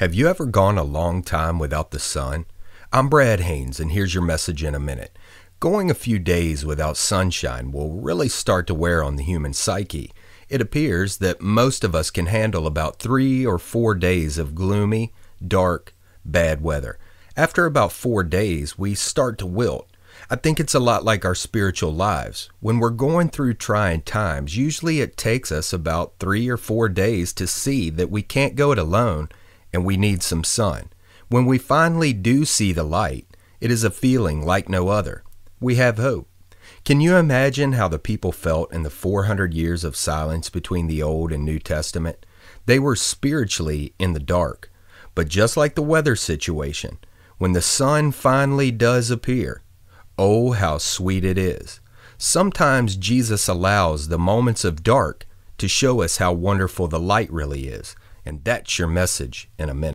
Have you ever gone a long time without the sun? I'm Brad Haynes, and here's your message in a minute. Going a few days without sunshine will really start to wear on the human psyche. It appears that most of us can handle about three or four days of gloomy, dark, bad weather. After about four days, we start to wilt. I think it's a lot like our spiritual lives. When we're going through trying times, usually it takes us about three or four days to see that we can't go it alone and we need some sun. When we finally do see the light, it is a feeling like no other. We have hope. Can you imagine how the people felt in the 400 years of silence between the Old and New Testament? They were spiritually in the dark. But just like the weather situation, when the sun finally does appear, oh, how sweet it is. Sometimes Jesus allows the moments of dark to show us how wonderful the light really is. And that's your message in a minute.